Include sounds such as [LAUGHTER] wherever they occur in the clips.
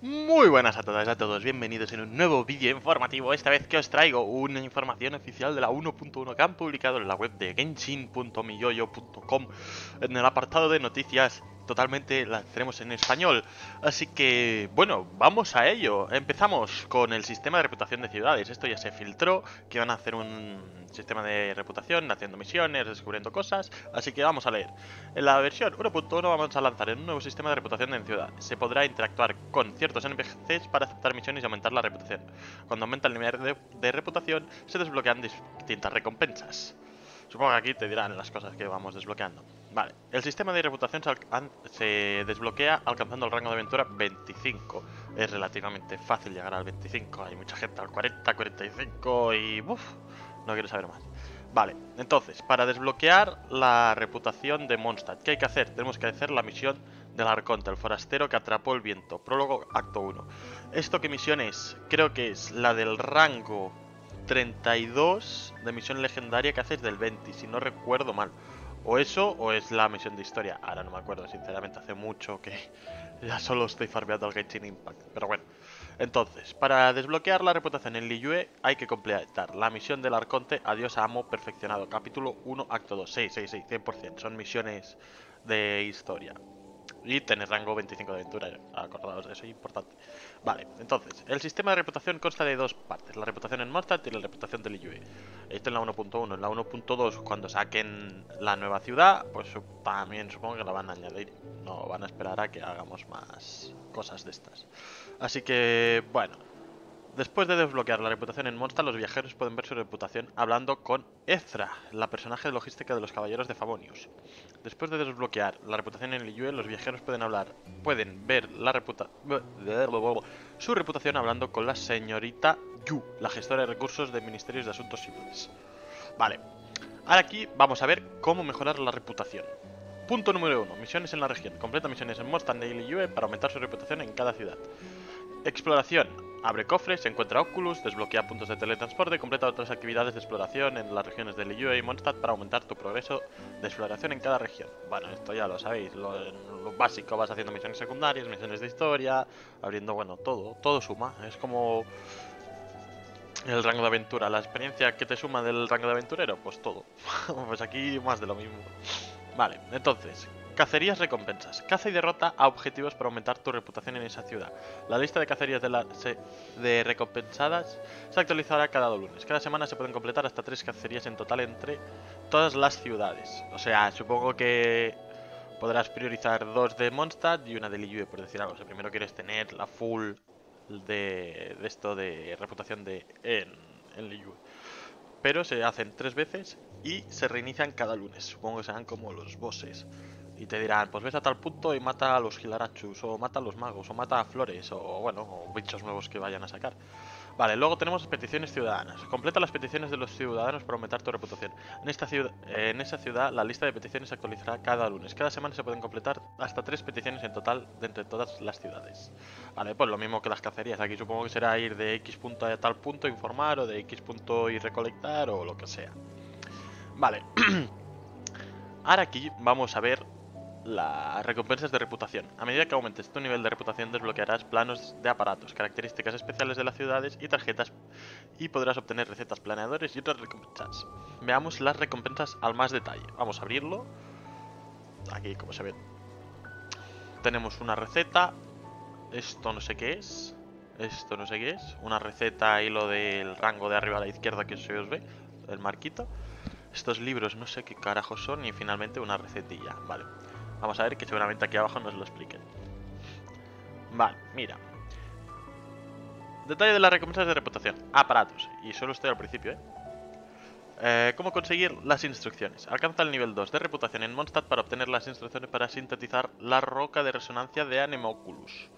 Muy buenas a todas y a todos, bienvenidos en un nuevo vídeo informativo, esta vez que os traigo una información oficial de la 1.1 que han publicado en la web de genshin.miyoyo.com en el apartado de noticias totalmente la tenemos en español. Así que, bueno, vamos a ello. Empezamos con el sistema de reputación de ciudades. Esto ya se filtró, que van a hacer un sistema de reputación, haciendo misiones, descubriendo cosas. Así que vamos a leer. En la versión 1.1 vamos a lanzar un nuevo sistema de reputación en ciudades. Se podrá interactuar con ciertos NPCs para aceptar misiones y aumentar la reputación. Cuando aumenta el nivel de reputación, se desbloquean distintas recompensas. Supongo que aquí te dirán las cosas que vamos desbloqueando. Vale, el sistema de reputación se, desbloquea alcanzando el rango de aventura 25. Es relativamente fácil llegar al 25. Hay mucha gente al 40, 45 y... Uf, no quiero saber más. Vale, entonces, para desbloquear la reputación de Mondstadt, ¿qué hay que hacer? Tenemos que hacer la misión del Arconte, el forastero que atrapó el viento. Prólogo, acto 1. ¿Esto qué misión es? Creo que es la del rango 32 de misión legendaria que haces del 20, si no recuerdo mal. O eso, o es la misión de historia. Ahora no me acuerdo, sinceramente hace mucho que [LAUGHS] ya solo estoy farbeando al Genshin Impact. Pero bueno. Entonces, para desbloquear la reputación en Liyue hay que completar la misión del Arconte Adiós Amo Perfeccionado, capítulo 1, acto 2. Sí, sí, sí, 100%. Son misiones de historia. Y tener rango 25 de aventura, acordaos de eso, es importante. Vale, entonces, el sistema de reputación consta de dos partes, la reputación en Mondstadt y la reputación de Liyue. Esto en la 1.1, en la 1.2 cuando saquen la nueva ciudad, pues también supongo que la van a añadir. No van a esperar a que hagamos más cosas de estas. Así que, bueno, Después de desbloquear la reputación en Mondstadt, los viajeros pueden ver su reputación hablando con Ezra, la personaje de logística de los caballeros de Favonius. Después de desbloquear la reputación en Liyue, los viajeros pueden hablar, pueden ver la reputa su reputación hablando con la señorita Yu, la gestora de recursos de Ministerios de Asuntos Civiles. Vale, ahora aquí vamos a ver cómo mejorar la reputación. Punto número 1. Misiones en la región. Completa misiones en Mondstadt y Liyue para aumentar su reputación en cada ciudad. Exploración. Abre cofres, encuentra Oculus, desbloquea puntos de teletransporte completa otras actividades de exploración en las regiones de Liyue y Mondstadt para aumentar tu progreso de exploración en cada región. Bueno, esto ya lo sabéis, lo, básico, vas haciendo misiones secundarias, misiones de historia, abriendo, bueno, todo, todo suma. Es como el rango de aventura, la experiencia que te suma del rango de aventurero, pues todo. [LAUGHS] pues aquí más de lo mismo. Vale, entonces, Cacerías recompensas. Caza y derrota a objetivos para aumentar tu reputación en esa ciudad. La lista de cacerías de, la, de recompensadas se actualizará cada lunes. Cada semana se pueden completar hasta tres cacerías en total entre todas las ciudades. O sea, supongo que podrás priorizar dos de Mondstadt y una de Liyue, por decir algo. O primero quieres tener la full de, esto de reputación de en, en Liyue. Pero se hacen tres veces y se reinician cada lunes. Supongo que serán como los bosses. Y te dirán, pues ves a tal punto y mata a los Gilarachus, o mata a los magos, o mata a flores, o bueno, o bichos nuevos que vayan a sacar. Vale, luego tenemos peticiones ciudadanas. Completa las peticiones de los ciudadanos para aumentar tu reputación. En, esta ciudad, en esa ciudad la lista de peticiones se actualizará cada lunes. Cada semana se pueden completar hasta tres peticiones en total de entre todas las ciudades. Vale, pues lo mismo que las cacerías. Aquí supongo que será ir de X punto a tal punto informar o de X punto y recolectar o lo que sea. Vale. [CLEARS THROAT] Ahora aquí vamos a ver las recompensas de reputación. A medida que aumentes tu nivel de reputación desbloquearás planos de aparatos, características especiales de las ciudades y tarjetas y podrás obtener recetas planeadores y otras recompensas. Veamos las recompensas al más detalle. Vamos a abrirlo. Aquí como se ve. Tenemos una receta. Esto no sé qué es. Esto no sé qué es. Una receta y lo del rango de arriba a la izquierda que se os ve. El marquito. Estos libros no sé qué carajos son y finalmente una recetilla. Vale. Vamos a ver que seguramente aquí abajo nos lo expliquen. Vale, mira. Detalle de las recompensas de reputación. Aparatos. Y solo estoy al principio, ¿eh? ¿eh? ¿Cómo conseguir las instrucciones? Alcanza el nivel 2 de reputación en Mondstadt para obtener las instrucciones para sintetizar la roca de resonancia de Anemoculus.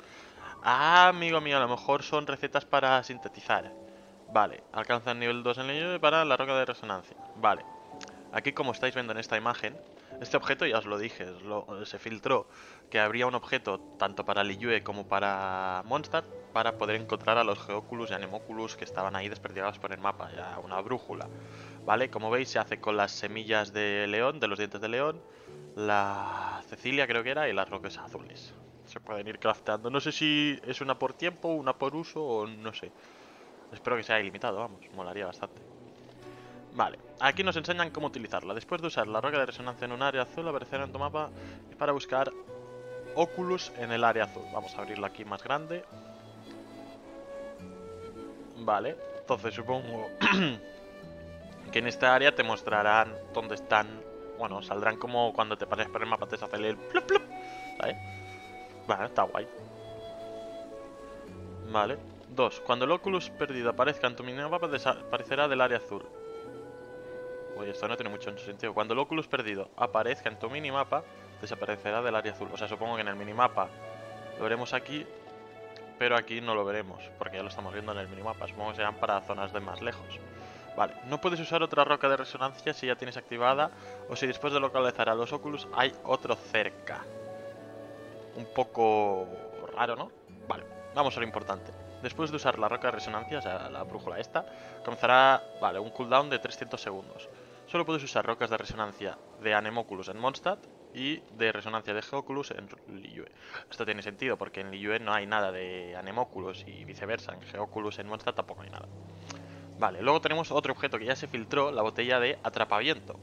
Ah, amigo mío, a lo mejor son recetas para sintetizar. Vale, alcanza el nivel 2 en el para la roca de resonancia. Vale. Aquí como estáis viendo en esta imagen, este objeto ya os lo dije, se filtró que habría un objeto tanto para Liyue como para Mondstadt para poder encontrar a los Geoculus y Anemoculus que estaban ahí desperdigados por el mapa, ya una brújula. ¿Vale? Como veis se hace con las semillas de león, de los dientes de león, la Cecilia creo que era y las rocas azules. se pueden ir crafteando. No sé si es una por tiempo, una por uso o no sé. Espero que sea ilimitado, vamos, molaría bastante. Vale, aquí nos enseñan cómo utilizarla. Después de usar la roca de resonancia en un área azul, aparecerá en tu mapa para buscar Oculus en el área azul. Vamos a abrirla aquí más grande. Vale, entonces supongo [CLEARS THROAT] que en esta área te mostrarán dónde están... Bueno, saldrán como cuando te pares por el mapa te sale el plup plup. Vale, está guay. Vale. Dos. Cuando el Oculus perdido aparezca en tu minimapa, desaparecerá del área azul. Esto no tiene mucho sentido. Cuando el Oculus perdido aparezca en tu minimapa, desaparecerá del área azul. O sea, supongo que en el minimapa lo veremos aquí, pero aquí no lo veremos, porque ya lo estamos viendo en el minimapa. Supongo que serán para zonas de más lejos. Vale, no puedes usar otra roca de resonancia si ya tienes activada o si después de localizar a los Oculus hay otro cerca. Un poco raro, ¿no? Vale, vamos a lo importante. Después de usar la roca de resonancia, o sea, la brújula esta, comenzará, vale, un cooldown de 300 segundos. Solo puedes usar rocas de resonancia de Anemoculus en Mondstadt y de resonancia de Geoculus en Liyue. Esto tiene sentido porque en Liyue no hay nada de Anemoculus y viceversa. En Geoculus en Mondstadt tampoco hay nada. Vale, luego tenemos otro objeto que ya se filtró, la botella de atrapaviento.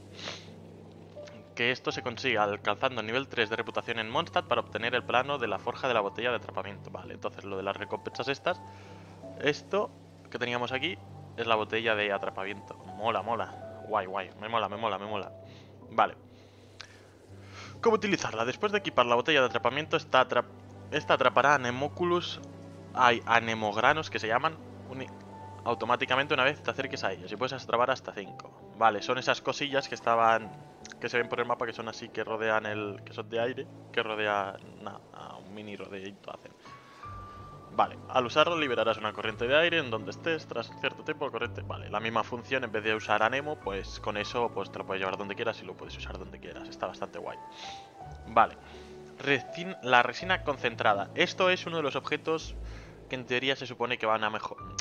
Que esto se consigue alcanzando nivel 3 de reputación en Mondstadt para obtener el plano de la forja de la botella de atrapamiento. Vale, entonces lo de las recompensas estas. Esto que teníamos aquí es la botella de atrapamiento. Mola, mola. Guay, guay. Me mola, me mola, me mola. Vale. ¿Cómo utilizarla? Después de equipar la botella de atrapamiento, esta, esta atrapará anemoculus, hay anemogranos que se llaman, automáticamente una vez te acerques a ellos y puedes atrapar hasta 5. Vale, son esas cosillas que estaban, que se ven por el mapa que son así, que rodean el, que son de aire, que rodean a un mini rodeito hacen. Vale, al usarlo liberarás una corriente de aire en donde estés, tras cierto tiempo la corriente... Vale, la misma función, en vez de usar Anemo, pues con eso pues te lo puedes llevar donde quieras y lo puedes usar donde quieras. Está bastante guay. Vale. la resina concentrada. Esto es uno de los objetos que en teoría se supone que van a,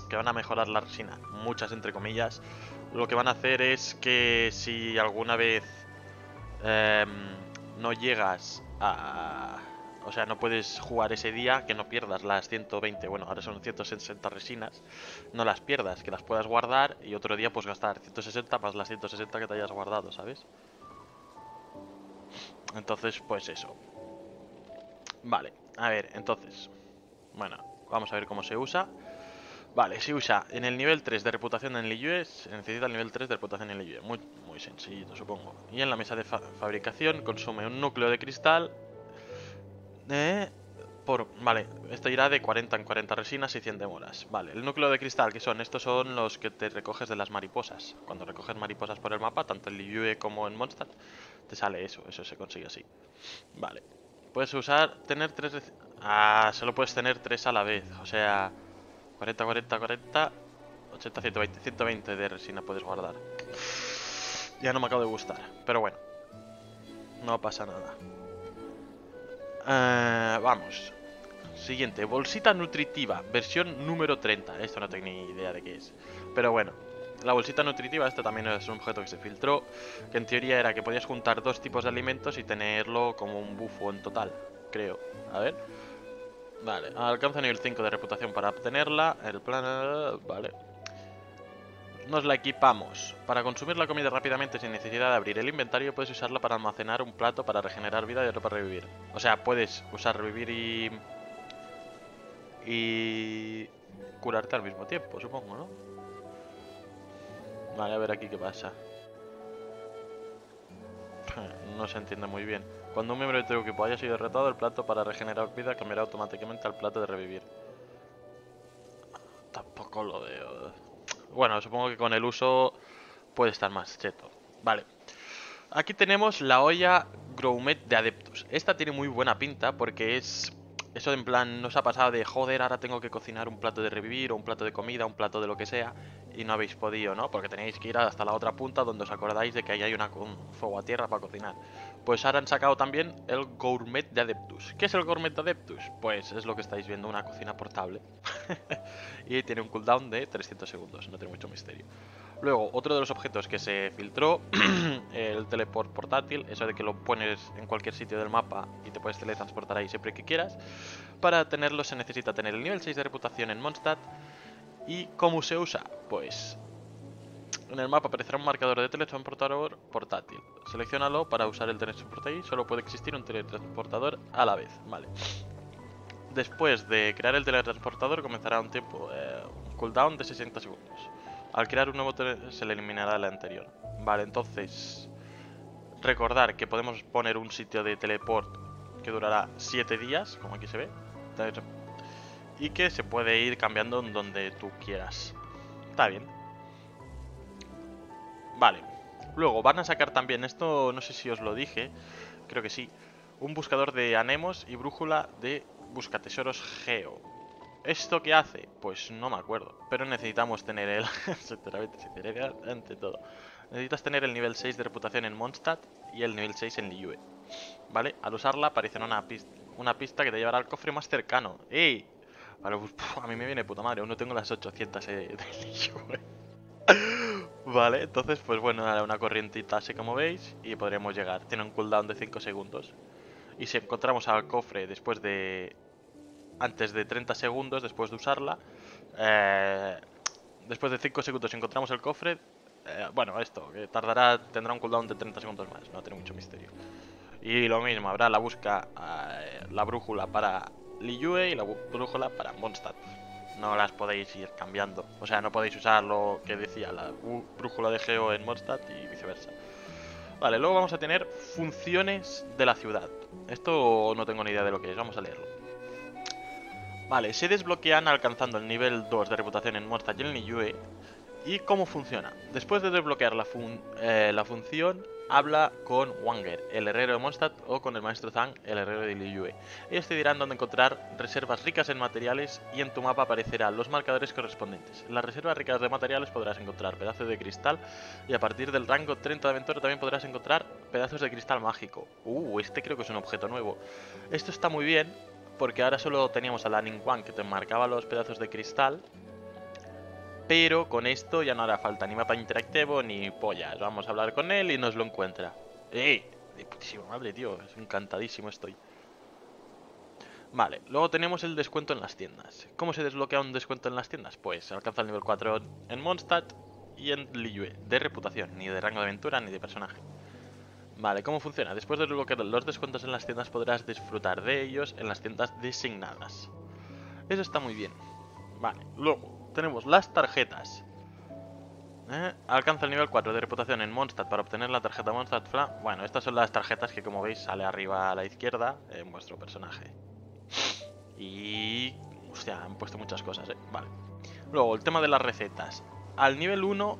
que van a mejorar la resina. Muchas entre comillas. Lo que van a hacer es que si alguna vez em, no llegas a o sea, no puedes jugar ese día que no pierdas las 120, bueno, ahora son 160 resinas. No las pierdas, que las puedas guardar y otro día pues gastar 160 más las 160 que te hayas guardado, ¿sabes? Entonces, pues eso. Vale, a ver, entonces. Bueno, vamos a ver cómo se usa. Vale, se usa en el nivel 3 de reputación en Liyue, se necesita el nivel 3 de reputación en Liyue. Muy, muy sencillito, supongo. Y en la mesa de fabricación consume un núcleo de cristal, eh, por, vale, esto irá de 40 en 40 resinas y 100 demoras. Vale, el núcleo de cristal, que son? Estos son los que te recoges de las mariposas. Cuando recoges mariposas por el mapa, tanto en Liyue como en Mondstadt, te sale eso, eso se consigue así. Vale. Puedes usar, tener tres... Ah, solo puedes tener tres a la vez. O sea, 40, 40, 40, 80, 120, 120 de resina puedes guardar. Ya no me acabo de gustar, pero bueno. No pasa nada. Eh, vamos. Siguiente, bolsita nutritiva, versión número 30. Esto no tengo ni idea de qué es. Pero bueno, la bolsita nutritiva, esto también es un objeto que se filtró, que en teoría era que podías juntar dos tipos de alimentos y tenerlo como un bufo en total, creo. A ver. Vale, alcanza nivel 5 de reputación para obtenerla. El plan... Vale, nos la equipamos. Para consumir la comida rápidamente sin necesidad de abrir el inventario, puedes usarla para almacenar un plato para regenerar vida y otro para revivir. O sea, puedes usar revivir y... Y... Curarte al mismo tiempo, supongo, ¿no? Vale, a ver aquí qué pasa. [LAUGHS] No se entiende muy bien. Cuando un miembro de tu equipo haya sido derrotado, el plato para regenerar vida cambiará automáticamente al plato de revivir. Tampoco lo veo. Bueno, supongo que con el uso puede estar más cheto. Vale. Aquí tenemos la olla Growmet de Adeptus. Esta tiene muy buena pinta porque es... Eso en plan, nos ha pasado de joder, ahora tengo que cocinar un plato de revivir o un plato de comida, un plato de lo que sea y no habéis podido, ¿no? Porque tenéis que ir hasta la otra punta donde os acordáis de que ahí hay una, un fuego a tierra para cocinar. Pues ahora han sacado también el Gourmet de Adeptus. ¿Qué es el Gourmet de Adeptus? Pues es lo que estáis viendo, una cocina portable. [LAUGHS] y tiene un cooldown de 300 segundos, no tiene mucho misterio. Luego, otro de los objetos que se filtró, [CLEARS THROAT] el teleport portátil, eso de que lo pones en cualquier sitio del mapa y te puedes teletransportar ahí siempre que quieras. Para tenerlo se necesita tener el nivel 6 de reputación en Mondstadt. ¿Y cómo se usa? Pues en el mapa aparecerá un marcador de teletransportador portátil. Seleccionalo para usar el teletransportador. Solo puede existir un teletransportador a la vez. Vale. Después de crear el teletransportador comenzará un tiempo, eh, un cooldown de 60 segundos. Al crear un nuevo se le eliminará el anterior. Vale, entonces recordar que podemos poner un sitio de teleport que durará 7 días, como aquí se ve. Y que se puede ir cambiando en donde tú quieras. Está bien. Vale. Luego van a sacar también, esto no sé si os lo dije, creo que sí, un buscador de anemos y brújula de buscatesoros geo. ¿Esto qué hace? Pues no me acuerdo, pero necesitamos tener el... [LAUGHS] sinceramente, ante todo. Necesitas tener el nivel 6 de reputación en Mondstadt y el nivel 6 en Liyue. ¿Vale? Al usarla aparecerá una, pista, una pista que te llevará al cofre más cercano. ¡Ey! Pues, a mí me viene puta madre, aún no tengo las 800 eh, [LAUGHS] de Liyue. Vale, entonces pues bueno, una corrientita así como veis y podremos llegar. Tiene un cooldown de 5 segundos. Y si encontramos al cofre después de... Antes de 30 segundos, después de usarla, eh, después de 5 segundos encontramos el cofre, eh, bueno, esto, que tardará, tendrá un cooldown de 30 segundos más, no tiene mucho misterio. Y lo mismo, habrá la busca, eh, la brújula para Liyue y la brújula para Mondstadt no las podéis ir cambiando. O sea, no podéis usar lo que decía la brújula de Geo en Mondstadt y viceversa. Vale, luego vamos a tener funciones de la ciudad. Esto no tengo ni idea de lo que es, vamos a leerlo. Vale, se desbloquean alcanzando el nivel 2 de reputación en Mondstadt y en Niue. ¿Y cómo funciona? Después de desbloquear la, eh, la función, habla con Wanger, el herrero de Mondstadt, o con el maestro Zhang, el herrero de Liyue. Ellos te dirán dónde encontrar reservas ricas en materiales y en tu mapa aparecerán los marcadores correspondientes. En las reservas ricas de materiales podrás encontrar pedazos de cristal y a partir del rango 30 de aventura también podrás encontrar pedazos de cristal mágico. Uh, este creo que es un objeto nuevo. Esto está muy bien porque ahora solo teníamos a la Wang que te marcaba los pedazos de cristal pero con esto ya no hará falta ni mapa interactivo ni pollas. Vamos a hablar con él y nos lo encuentra. ¡Eh! De putísima madre, tío. Encantadísimo estoy. Vale, luego tenemos el descuento en las tiendas. ¿Cómo se desbloquea un descuento en las tiendas? Pues alcanza el nivel 4 en Mondstadt y en Liyue, de reputación, ni de rango de aventura ni de personaje. Vale, ¿cómo funciona? Después de desbloquear los descuentos en las tiendas podrás disfrutar de ellos en las tiendas designadas. Eso está muy bien. Vale, luego, tenemos las tarjetas. ¿Eh? Alcanza el nivel 4 de reputación en Mondstadt para obtener la tarjeta Mondstadt. Bueno, estas son las tarjetas que como veis sale arriba a la izquierda en vuestro personaje. Y... Hostia, han puesto muchas cosas, ¿eh? Vale. Luego, el tema de las recetas. Al nivel 1,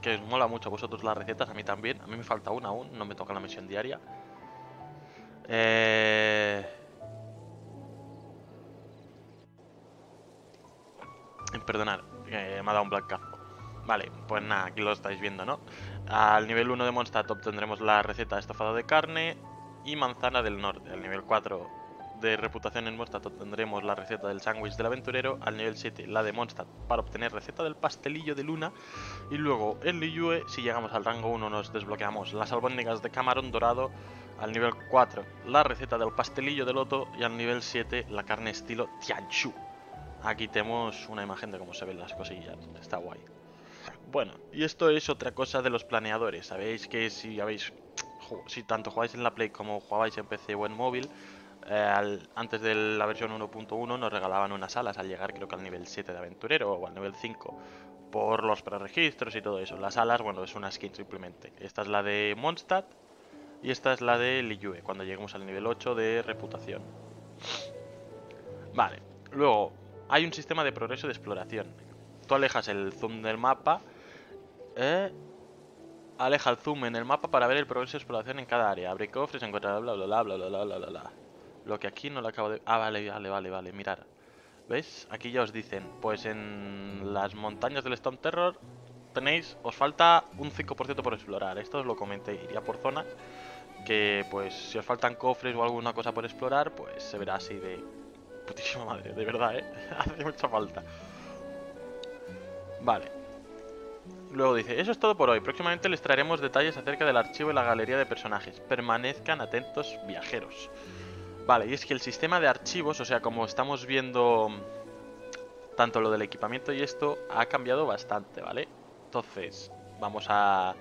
que os mola mucho a vosotros las recetas, a mí también. A mí me falta una aún, no me toca la misión diaria. Eh... Perdonad, me ha dado un black Vale, pues nada, aquí lo estáis viendo, ¿no? Al nivel 1 de Mondstadt obtendremos la receta de estofado de carne y manzana del norte. Al nivel 4 de reputación en Mondstadt obtendremos la receta del sándwich del aventurero. Al nivel 7 la de Mondstadt para obtener receta del pastelillo de luna. Y luego en Liyue, si llegamos al rango 1 nos desbloqueamos las albóndigas de camarón dorado. Al nivel 4 la receta del pastelillo de loto. Y al nivel 7 la carne estilo Tianchu. Aquí tenemos una imagen de cómo se ven las cosillas. Está guay. Bueno, y esto es otra cosa de los planeadores. Sabéis que si habéis si tanto jugáis en la Play como jugabais en PC o en móvil, eh, antes de la versión 1.1 nos regalaban unas alas al llegar creo que al nivel 7 de aventurero o al nivel 5 por los preregistros y todo eso. Las alas, bueno, es una skin simplemente. Esta es la de Mondstadt y esta es la de Liyue, cuando lleguemos al nivel 8 de reputación. Vale, luego hay un sistema de progreso de exploración. Tú alejas el zoom del mapa. ¿eh? Aleja el zoom en el mapa para ver el progreso de exploración en cada área. Abre cofres, encuentra bla bla bla bla bla bla bla bla Lo que aquí no lo acabo de... Ah, vale, vale, vale, vale, mirar. ¿Veis? Aquí ya os dicen, pues en las montañas del Storm Terror tenéis, os falta un 5% por explorar. Esto os lo comenté, iría por zonas. Que pues si os faltan cofres o alguna cosa por explorar, pues se verá así de putísima madre, de verdad, ¿eh? [LAUGHS] Hace mucha falta. Vale. Luego dice, eso es todo por hoy. Próximamente les traeremos detalles acerca del archivo y la galería de personajes. Permanezcan atentos viajeros. Vale, y es que el sistema de archivos, o sea, como estamos viendo tanto lo del equipamiento y esto, ha cambiado bastante, ¿vale? Entonces, vamos a,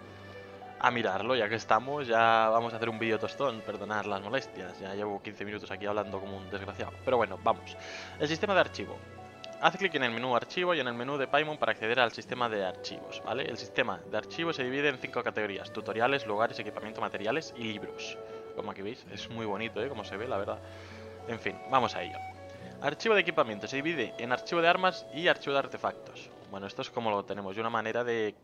a mirarlo, ya que estamos, ya vamos a hacer un vídeo tostón, perdonad las molestias, ya llevo 15 minutos aquí hablando como un desgraciado. Pero bueno, vamos. El sistema de archivo. Haz clic en el menú archivo y en el menú de Paimon para acceder al sistema de archivos, ¿vale? El sistema de archivos se divide en cinco categorías, tutoriales, lugares, equipamiento, materiales y libros. Como aquí veis, es muy bonito, ¿eh? Como se ve, la verdad. En fin, vamos a ello. Archivo de equipamiento se divide en archivo de armas y archivo de artefactos. Bueno, esto es como lo tenemos, y una manera de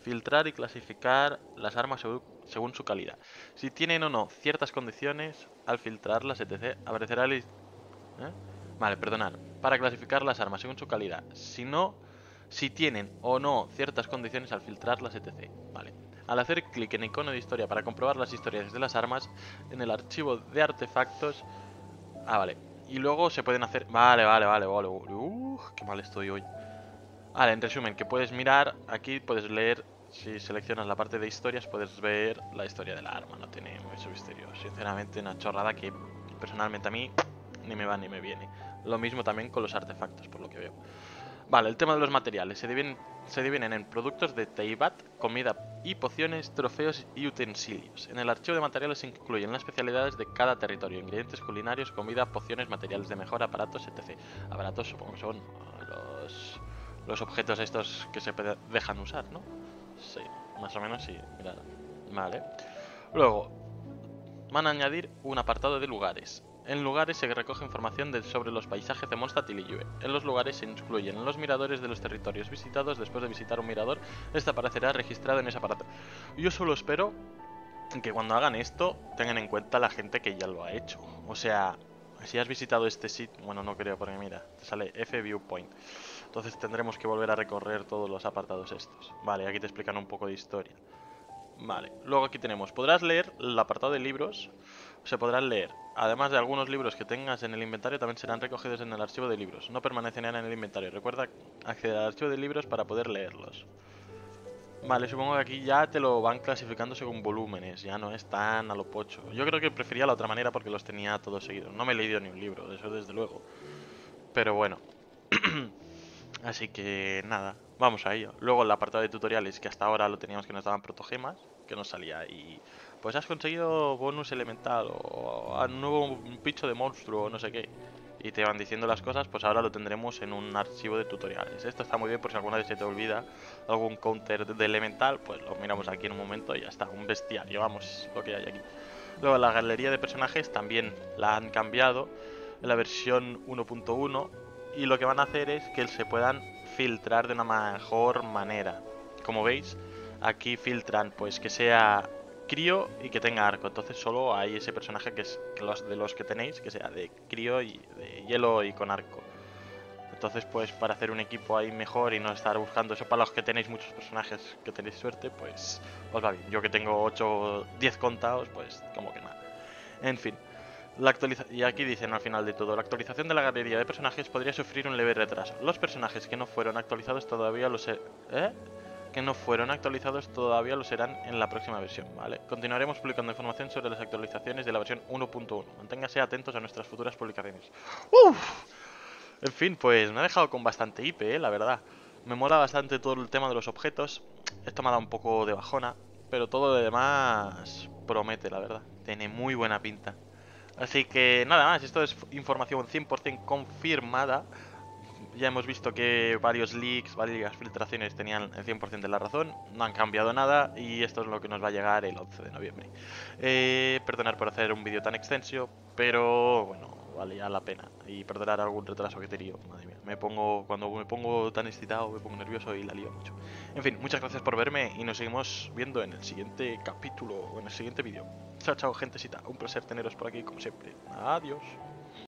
filtrar y clasificar las armas según su calidad. Si tienen o no ciertas condiciones, al filtrarlas, etc., aparecerá el... ¿eh? Vale, perdonad. Para clasificar las armas según su calidad. Si no, si tienen o no ciertas condiciones al filtrar las etc. Vale. Al hacer clic en icono de historia para comprobar las historias de las armas, en el archivo de artefactos... Ah, vale. Y luego se pueden hacer... Vale, vale, vale, vale. Qué mal estoy hoy. Vale, en resumen, que puedes mirar, aquí puedes leer, si seleccionas la parte de historias, puedes ver la historia de la arma. No tiene mucho misterio. Sinceramente, una chorrada que personalmente a mí ni me va ni me viene. Lo mismo también con los artefactos, por lo que veo. Vale, el tema de los materiales. Se dividen, se dividen en productos de Teibat, comida y pociones, trofeos y utensilios. En el archivo de materiales se incluyen las especialidades de cada territorio, ingredientes culinarios, comida, pociones, materiales de mejora, aparatos, etc. Aparatos supongo que son los, los objetos estos que se dejan usar, ¿no? Sí, más o menos sí, Vale. Luego, van a añadir un apartado de lugares. En lugares se recoge información sobre los paisajes de Mondstadt y Liyue. En los lugares se incluyen los miradores de los territorios visitados. Después de visitar un mirador, este aparecerá registrado en ese aparato. Yo solo espero que cuando hagan esto tengan en cuenta la gente que ya lo ha hecho. O sea, si has visitado este sitio, bueno, no creo, porque mira, te sale F Viewpoint. Entonces tendremos que volver a recorrer todos los apartados estos. Vale, aquí te explican un poco de historia. Vale, luego aquí tenemos, podrás leer el apartado de libros, se podrán leer. Además de algunos libros que tengas en el inventario, también serán recogidos en el archivo de libros. No permanecerán en el inventario. Recuerda acceder al archivo de libros para poder leerlos. Vale, supongo que aquí ya te lo van clasificando según volúmenes, ya no es tan a lo pocho. Yo creo que prefería la otra manera porque los tenía todos seguidos. No me he leído ni un libro, eso desde luego. Pero bueno. [CLEARS THROAT] Así que nada, vamos a ello. Luego el apartado de tutoriales, que hasta ahora lo teníamos que nos daban protogemas, que nos salía y pues has conseguido bonus elemental o un nuevo picho de monstruo o no sé qué. Y te van diciendo las cosas, pues ahora lo tendremos en un archivo de tutoriales. Esto está muy bien por si alguna vez se te olvida algún counter de elemental, pues lo miramos aquí en un momento y ya está, un bestiario, vamos, lo que hay aquí. Luego la galería de personajes también la han cambiado en la versión 1.1 y lo que van a hacer es que se puedan filtrar de una mejor manera. Como veis, aquí filtran pues que sea crío y que tenga arco. Entonces solo hay ese personaje que es los de los que tenéis, que sea de crío y de hielo y con arco. Entonces, pues para hacer un equipo ahí mejor y no estar buscando eso para los que tenéis muchos personajes que tenéis suerte, pues os va bien. Yo que tengo 8, 10 contados, pues como que nada. En fin. La y aquí dicen al final de todo, la actualización de la galería de personajes podría sufrir un leve retraso. Los personajes que no fueron actualizados todavía los... ¿Eh? que no fueron actualizados todavía lo serán en la próxima versión, ¿vale? Continuaremos publicando información sobre las actualizaciones de la versión 1.1. Manténgase atentos a nuestras futuras publicaciones. ¡Uf! En fin, pues me ha dejado con bastante IP, ¿eh? la verdad. Me mola bastante todo el tema de los objetos. Esto me ha dado un poco de bajona, pero todo lo demás promete, la verdad. Tiene muy buena pinta. Así que nada más, esto es información 100% confirmada ya hemos visto que varios leaks, varias filtraciones tenían el 100% de la razón, no han cambiado nada y esto es lo que nos va a llegar el 11 de noviembre. Eh, perdonar por hacer un vídeo tan extenso, pero bueno, valía la pena. Y perdonar algún retraso que te madre mía. Me pongo, cuando me pongo tan excitado, me pongo nervioso y la lío mucho. En fin, muchas gracias por verme y nos seguimos viendo en el siguiente capítulo o en el siguiente vídeo. Chao, chao, gentesita. Un placer teneros por aquí como siempre. Adiós.